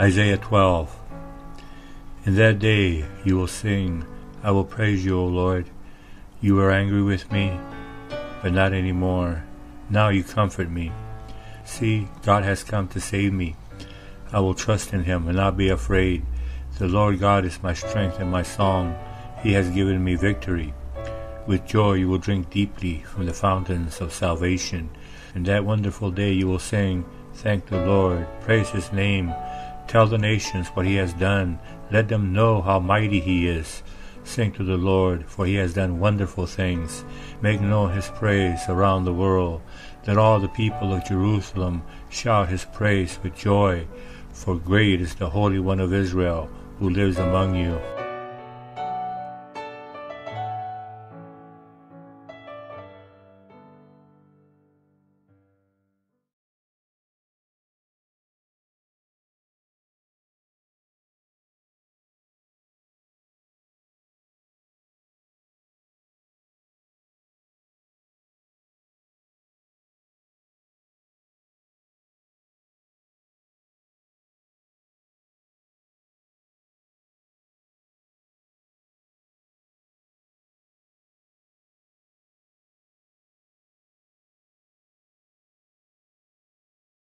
Isaiah 12 In that day you will sing, I will praise you, O Lord. You were angry with me, but not any more. Now you comfort me. See, God has come to save me. I will trust in him and not be afraid. The Lord God is my strength and my song. He has given me victory. With joy you will drink deeply from the fountains of salvation. In that wonderful day you will sing, Thank the Lord, praise his name. Tell the nations what he has done. Let them know how mighty he is. Sing to the Lord, for he has done wonderful things. Make known his praise around the world. Let all the people of Jerusalem shout his praise with joy. For great is the Holy One of Israel who lives among you.